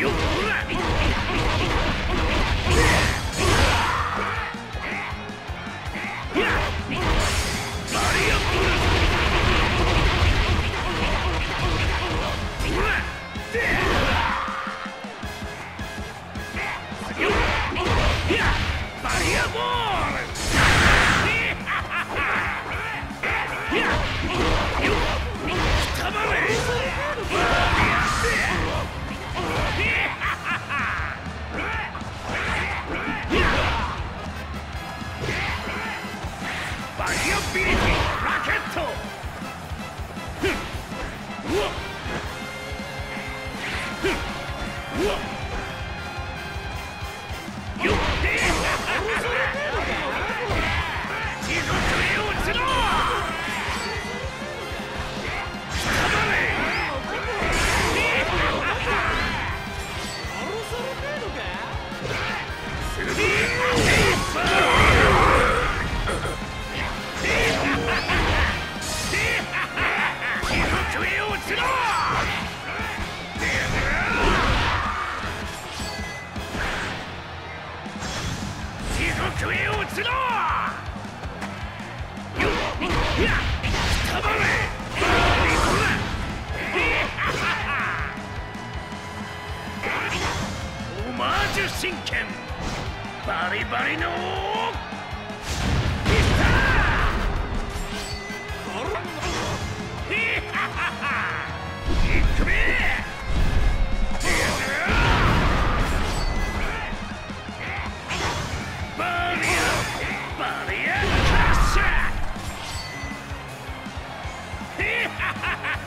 よっ Whoa! オマージュバリバリの ha ha ha!